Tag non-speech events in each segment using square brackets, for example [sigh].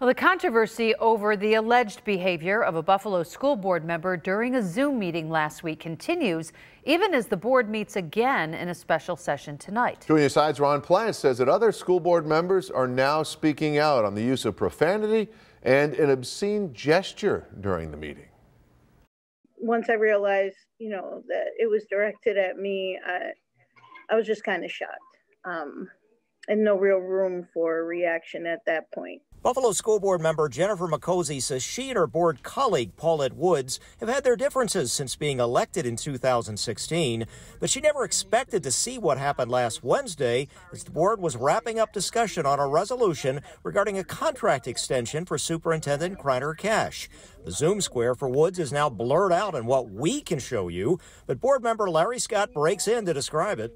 Well, the controversy over the alleged behavior of a Buffalo school board member during a Zoom meeting last week continues, even as the board meets again in a special session tonight. Joining Side's Ron Plants says that other school board members are now speaking out on the use of profanity and an obscene gesture during the meeting. Once I realized, you know, that it was directed at me, I, I was just kind of shocked. Um, and no real room for reaction at that point. Buffalo School Board member Jennifer Mecozzi says she and her board colleague Paulette Woods have had their differences since being elected in 2016, but she never expected to see what happened last Wednesday as the board was wrapping up discussion on a resolution regarding a contract extension for Superintendent Kriner Cash. The Zoom square for Woods is now blurred out in what we can show you, but board member Larry Scott breaks in to describe it.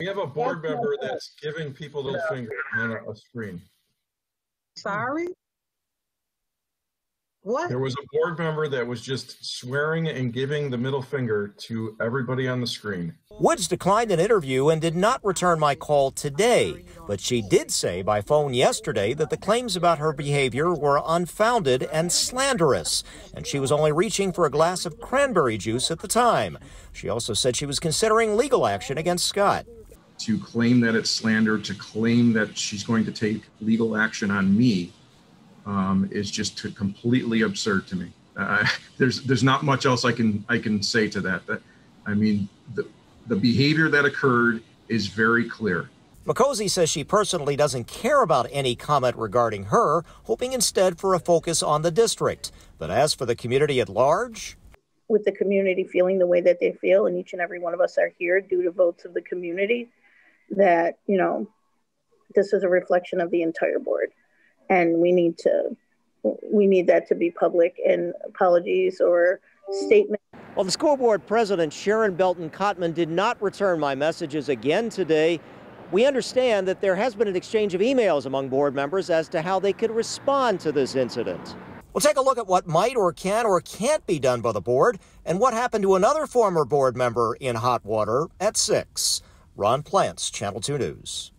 We have a board member that's giving people little finger on a screen. Sorry? What? There was a board member that was just swearing and giving the middle finger to everybody on the screen. Woods declined an interview and did not return my call today, but she did say by phone yesterday that the claims about her behavior were unfounded and slanderous, and she was only reaching for a glass of cranberry juice at the time. She also said she was considering legal action against Scott. To claim that it's slander, to claim that she's going to take legal action on me, um, is just to completely absurd to me. Uh, [laughs] there's there's not much else I can I can say to that. That I mean the the behavior that occurred is very clear. Mecozzi says she personally doesn't care about any comment regarding her, hoping instead for a focus on the district. But as for the community at large, with the community feeling the way that they feel, and each and every one of us are here due to votes of the community, that you know this is a reflection of the entire board. And we need to we need that to be public and apologies or statements well the school board president sharon belton cottman did not return my messages again today. We understand that there has been an exchange of emails among board members as to how they could respond to this incident. We'll take a look at what might or can or can't be done by the board and what happened to another former board member in hot water at 6. Ron Plants, Channel 2 News.